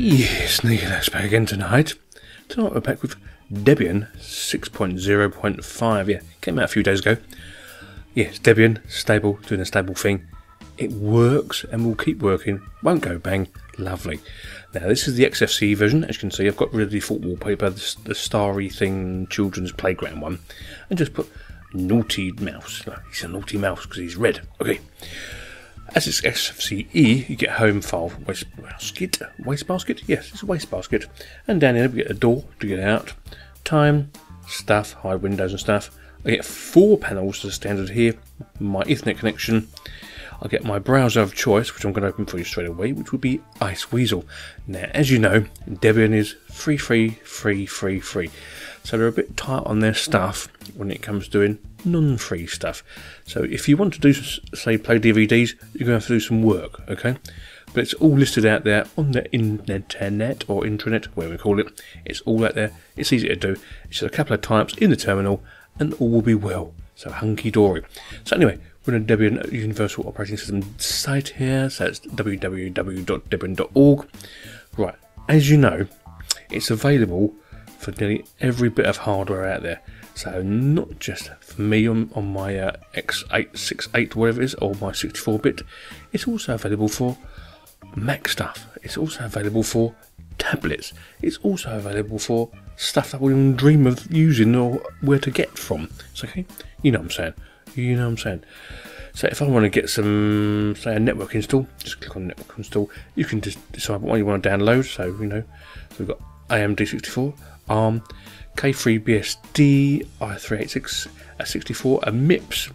Yes, Nicholas back again tonight. Tonight we're back with Debian 6.0.5. Yeah, came out a few days ago. Yes, Debian, stable, doing a stable thing. It works and will keep working. Won't go bang. Lovely. Now this is the XFCE version. As you can see, I've got rid of the default wallpaper, the, the starry thing, children's playground one, and just put naughty mouse. He's a naughty mouse because he's red. Okay. As it's XFCE, you get home file wastebasket. Wastebasket? Yes, it's a wastebasket. And down here we get a door to get out. Time, stuff, hide windows and stuff. I get four panels as standard here. My Ethernet connection. I get my browser of choice, which I'm going to open for you straight away, which would be Iceweasel. Now, as you know, Debian is free, free, free, free, free. So they're a bit tight on their stuff when it comes to doing non-free stuff. So if you want to do, say, play DVDs, you're going to have to do some work, okay? But it's all listed out there on the internet or intranet, whatever we call it. It's all out there. It's easy to do. It's just a couple of types in the terminal, and all will be well. So hunky dory. So anyway, we're in a Debian uh, Universal Operating System site here. So it's www.debian.org. Right, as you know, it's available for nearly every bit of hardware out there. So not just for me on, on my uh, X868 whatever it is or my 64-bit, it's also available for Mac stuff. It's also available for tablets. It's also available for stuff that we even dream of using or where to get from. It's okay, you know what I'm saying. You know what I'm saying. So if I want to get some, say, a network install, just click on network install. You can just decide what you want to download. So you know, so we've got AMD64, ARM, kFreeBSD, i386, a 64, a MIPS.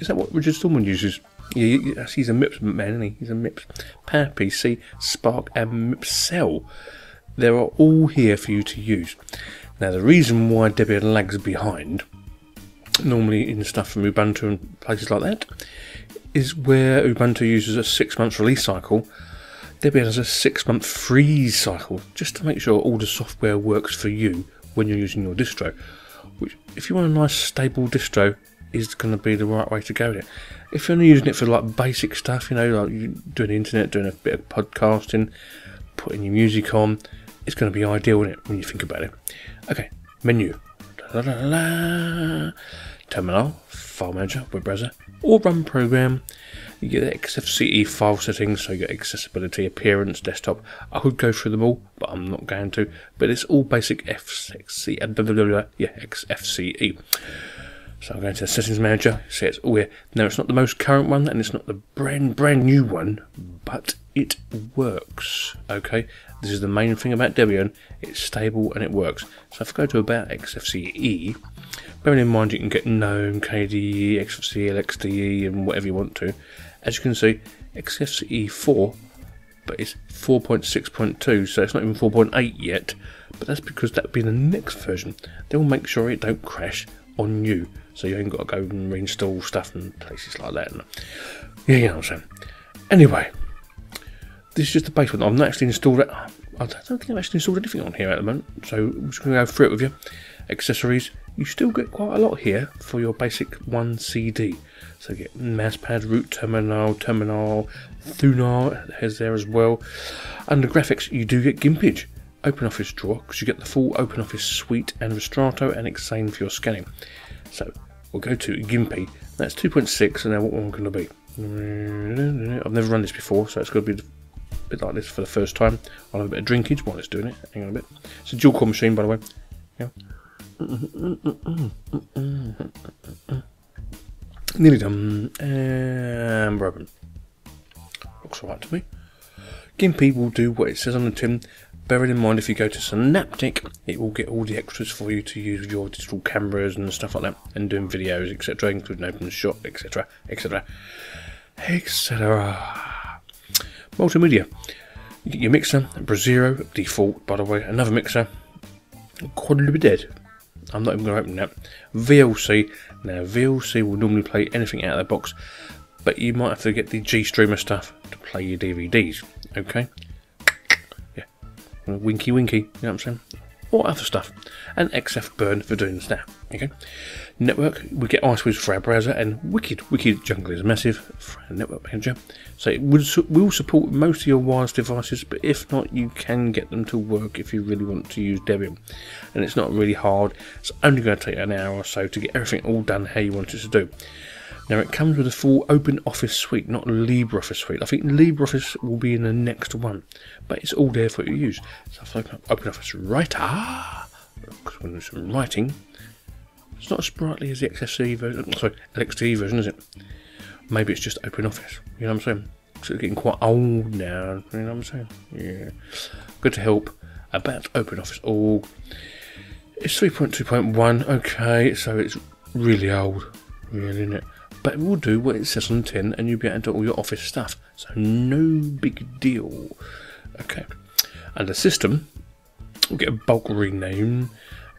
Is that what Richard Stallman uses? Yeah, he's a MIPS man, isn't he? He's a MIPS. PowerPC, SPARC, and MIPSel. They're all here for you to use. Now, the reason why Debian lags behind, normally in stuff from Ubuntu and places like that, is where Ubuntu uses a six month release cycle. Debian has a six month freeze cycle just to make sure all the software works for you when you're using your distro. Which, if you want a nice stable distro, is going to be the right way to go with it. If you're only using it for like basic stuff, you know, like doing the internet, doing a bit of podcasting, putting your music on, it's going to be ideal, it, when you think about it? Okay, menu. Terminal, file manager, web browser, or run program. You get the XFCE file settings, so you get accessibility, appearance, desktop. I could go through them all, but I'm not going to. But it's all basic blah, blah, blah, yeah, XFCE. So I'm going to the settings manager. See, it's here. Now it's not the most current one, and it's not the brand brand new one, but it works. Okay, this is the main thing about Debian. It's stable and it works. So if I go to about XFCE, bearing in mind you can get GNOME, KDE, XFCE, LXDE, and whatever you want to. As you can see, XFCE 4, but it's 4.6.2, so it's not even 4.8 yet. But that's because that will be the next version. They will make sure it don't crash on you, so you ain't got to go and reinstall stuff and places like that. Yeah, you know what I'm saying. Anyway, this is just the base one. I've not actually installed it. I don't think I've actually installed anything on here at the moment, so I'm just going to go through it with you. Accessories, you still get quite a lot here for your basic one CD. So you get mousepad, root terminal, terminal, Thunar has there as well. Under graphics, you do get Gimpage, OpenOffice Draw, because you get the full OpenOffice suite and Ristretto and XSane for your scanning. So we'll go to Gimpy. That's 2.6, and now what one going to be? I've never run this before, so it's going to be a bit like this for the first time. I'll have a bit of drinkage while it's doing it. Hang on a bit. It's a dual core machine, by the way. Yeah. Nearly done. And broken. Looks alright to me. Gimpy will do what it says on the tin. Bearing in mind, if you go to Synaptic, it will get all the extras for you to use your digital cameras and stuff like that, and doing videos, etc., including OpenShot, etc., etc., etc. Multimedia. You get your mixer, Brasero, default, by the way, another mixer, Quod Libet. I'm not even going to open that. VLC. Now, VLC will normally play anything out of the box, but you might have to get the GStreamer stuff to play your DVDs. Okay? Winky winky, you know what I'm saying? or other stuff, and Xfburn for doing that. Okay. Network, we get Icewiz for our browser, and Wicd. Wicked Jungle is massive for our network manager. So it will, will support most of your wireless devices, but if not, you can get them to work if you really want to use Debian. And it's not really hard. It's only going to take an hour or so to get everything all done how you want it to do. Now it comes with a full Open Office suite, not LibreOffice suite. I think LibreOffice will be in the next one, but it's all there for you to use. So if I open up Open Office Writer, because we're going to do some writing, it's not as sprightly as the XFCE version, oh, sorry, LXDE version, is it? Maybe it's just Open Office. You know what I'm saying? It's getting quite old now. You know what I'm saying? Yeah. Good to help uh, about Open Office org. It's 3.2.1. Okay, so it's really old, really, isn't it? But it will do what it says on the tin, and you'll be able to do all your Office stuff. So no big deal. Okay. And the system will get a bulk rename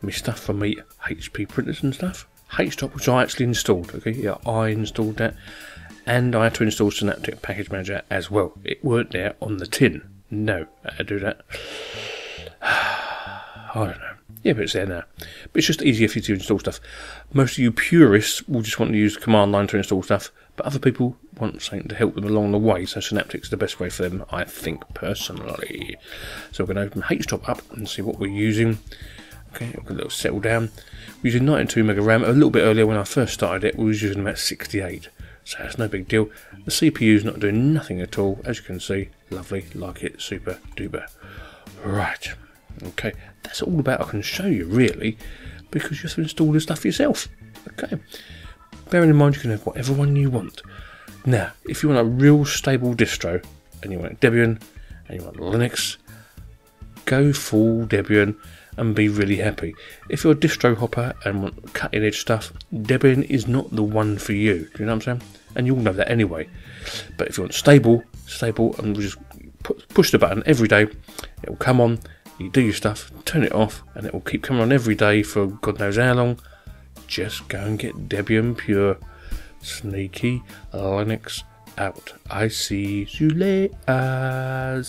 me stuff for me HP printers and stuff. HTOP, which I actually installed. Okay, yeah, I installed that, and I had to install Synaptic Package Manager as well. It weren't there on the tin. No, I do that. I don't know. Yeah, but it's there now. But it's just easier for you to install stuff. Most of you purists will just want to use the command line to install stuff, but other people want something to help them along the way, so Synaptic's the best way for them, I think, personally. So we're going to open HTOP up and see what we're using. Okay, a little settle down. We're using 92 mega RAM. A little bit earlier when I first started it, we was using about 68. So that's no big deal. The CPU's not doing nothing at all, as you can see. Lovely, like it, super duper. Right, okay, that's all about I can show you really, because you have to install this stuff yourself. Okay, bearing in mind you can have whatever one you want. Now, if you want a real stable distro, and you want Debian, and you want Linux, go full Debian and be really happy. If you're a distro hopper and want cutting edge stuff, Debian is not the one for you. Do you know what I'm saying? And you'll know that anyway. But if you want stable, stable, and just push the button every day, it will come on. You do your stuff, turn it off, and it will keep coming on every day for God knows how long. Just go and get Debian Pure. Sneeky Linux out. I see you later.